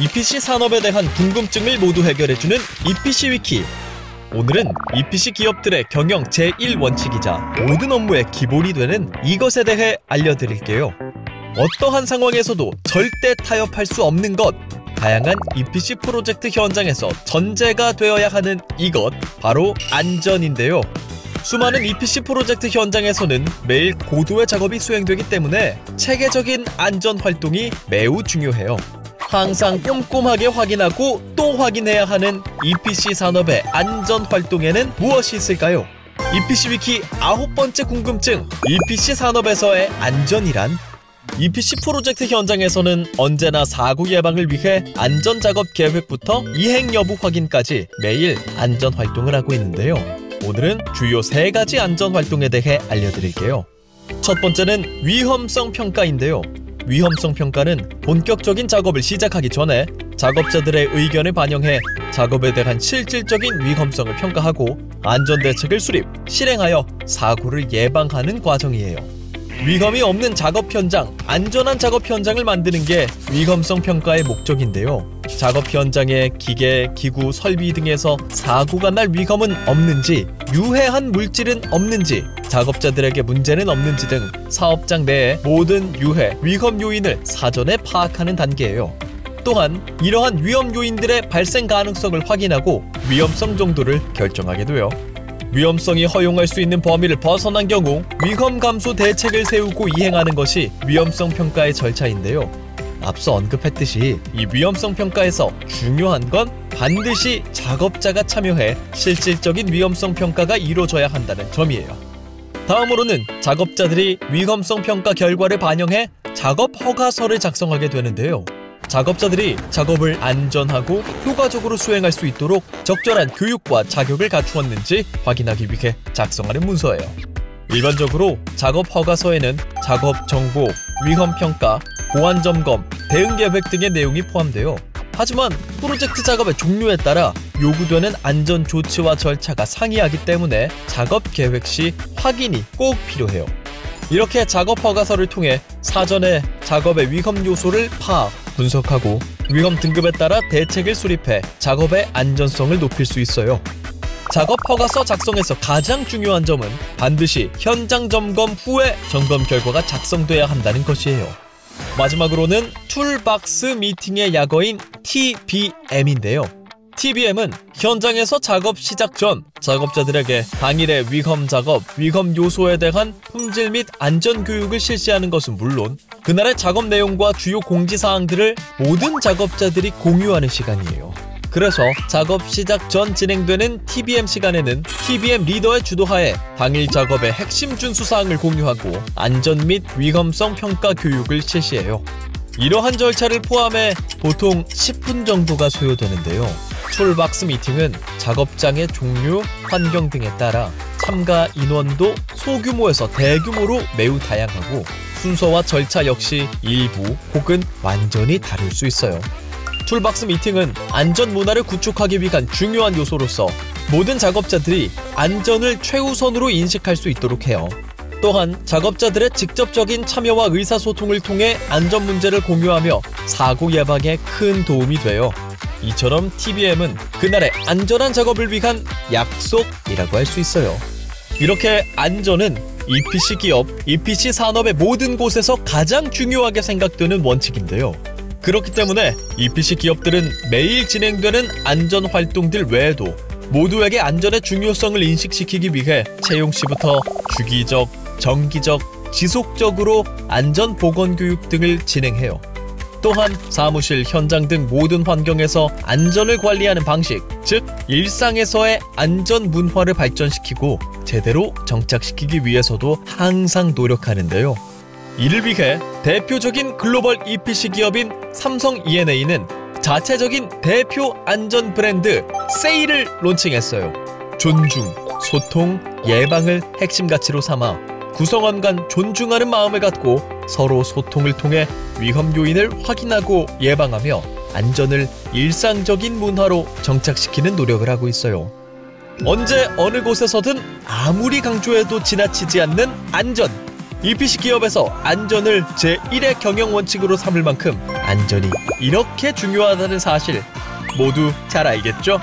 EPC 산업에 대한 궁금증을 모두 해결해주는 EPC 위키. 오늘은 EPC 기업들의 경영 제1원칙이자 모든 업무의 기본이 되는 이것에 대해 알려드릴게요. 어떠한 상황에서도 절대 타협할 수 없는 것. 다양한 EPC 프로젝트 현장에서 전제가 되어야 하는 이것, 바로 안전인데요. 수많은 EPC 프로젝트 현장에서는 매일 고도의 작업이 수행되기 때문에 체계적인 안전 활동이 매우 중요해요. 항상 꼼꼼하게 확인하고 또 확인해야 하는 EPC 산업의 안전 활동에는 무엇이 있을까요? EPC 위키 아홉 번째 궁금증 EPC 산업에서의 안전이란? EPC 프로젝트 현장에서는 언제나 사고 예방을 위해 안전 작업 계획부터 이행 여부 확인까지 매일 안전 활동을 하고 있는데요. 오늘은 주요 세 가지 안전 활동에 대해 알려드릴게요. 첫 번째는 위험성 평가인데요. 위험성 평가는 본격적인 작업을 시작하기 전에 작업자들의 의견을 반영해 작업에 대한 실질적인 위험성을 평가하고 안전 대책을 수립, 실행하여 사고를 예방하는 과정이에요. 위험이 없는 작업 현장, 안전한 작업 현장을 만드는 게 위험성 평가의 목적인데요. 작업 현장의 기계, 기구, 설비 등에서 사고가 날 위험은 없는지, 유해한 물질은 없는지, 작업자들에게 문제는 없는지 등 사업장 내의 모든 유해, 위험 요인을 사전에 파악하는 단계예요. 또한 이러한 위험 요인들의 발생 가능성을 확인하고 위험성 정도를 결정하게 돼요. 위험성이 허용할 수 있는 범위를 벗어난 경우 위험 감소 대책을 세우고 이행하는 것이 위험성 평가의 절차인데요. 앞서 언급했듯이 이 위험성 평가에서 중요한 건 반드시 작업자가 참여해 실질적인 위험성 평가가 이루어져야 한다는 점이에요. 다음으로는 작업자들이 위험성 평가 결과를 반영해 작업 허가서를 작성하게 되는데요. 작업자들이 작업을 안전하고 효과적으로 수행할 수 있도록 적절한 교육과 자격을 갖추었는지 확인하기 위해 작성하는 문서예요. 일반적으로 작업 허가서에는 작업 정보, 위험 평가, 보안 점검, 대응 계획 등의 내용이 포함되어 하지만 프로젝트 작업의 종류에 따라 요구되는 안전 조치와 절차가 상이하기 때문에 작업 계획 시 확인이 꼭 필요해요. 이렇게 작업 허가서를 통해 사전에 작업의 위험 요소를 파악, 분석하고 위험 등급에 따라 대책을 수립해 작업의 안전성을 높일 수 있어요. 작업 허가서 작성에서 가장 중요한 점은 반드시 현장 점검 후에 점검 결과가 작성돼야 한다는 것이에요. 마지막으로는 toolbox meeting의 약어인 TBM인데요. TBM은 현장에서 작업 시작 전 작업자들에게 당일의 위험 작업, 위험 요소에 대한 품질 및 안전 교육을 실시하는 것은 물론 그날의 작업 내용과 주요 공지 사항들을 모든 작업자들이 공유하는 시간이에요. 그래서 작업 시작 전 진행되는 TBM 시간에는 TBM 리더의 주도하에 당일 작업의 핵심 준수 사항을 공유하고 안전 및 위험성 평가 교육을 실시해요. 이러한 절차를 포함해 보통 10분 정도가 소요되는데요. toolbox meeting은 작업장의 종류, 환경 등에 따라 참가 인원도 소규모에서 대규모로 매우 다양하고 순서와 절차 역시 일부 혹은 완전히 다를 수 있어요. 툴박스 미팅은 안전 문화를 구축하기 위한 중요한 요소로서 모든 작업자들이 안전을 최우선으로 인식할 수 있도록 해요. 또한 작업자들의 직접적인 참여와 의사소통을 통해 안전 문제를 공유하며 사고 예방에 큰 도움이 돼요. 이처럼 TBM은 그날의 안전한 작업을 위한 약속이라고 할 수 있어요. 이렇게 안전은 EPC 기업, EPC 산업의 모든 곳에서 가장 중요하게 생각되는 원칙인데요. 그렇기 때문에 EPC 기업들은 매일 진행되는 안전 활동들 외에도 모두에게 안전의 중요성을 인식시키기 위해 채용 시부터 주기적, 정기적, 지속적으로 안전 보건 교육 등을 진행해요. 또한 사무실, 현장 등 모든 환경에서 안전을 관리하는 방식, 즉 일상에서의 안전 문화를 발전시키고 제대로 정착시키기 위해서도 항상 노력하는데요. 이를 위해 대표적인 글로벌 EPC 기업인 삼성 E&A는 자체적인 대표 안전 브랜드 세일을 론칭했어요. 존중, 소통, 예방을 핵심 가치로 삼아 구성원 간 존중하는 마음을 갖고 서로 소통을 통해 위험 요인을 확인하고 예방하며 안전을 일상적인 문화로 정착시키는 노력을 하고 있어요. 언제 어느 곳에서든 아무리 강조해도 지나치지 않는 안전. EPC 기업에서 안전을 제1의 경영 원칙으로 삼을 만큼 안전이 이렇게 중요하다는 사실 모두 잘 알겠죠?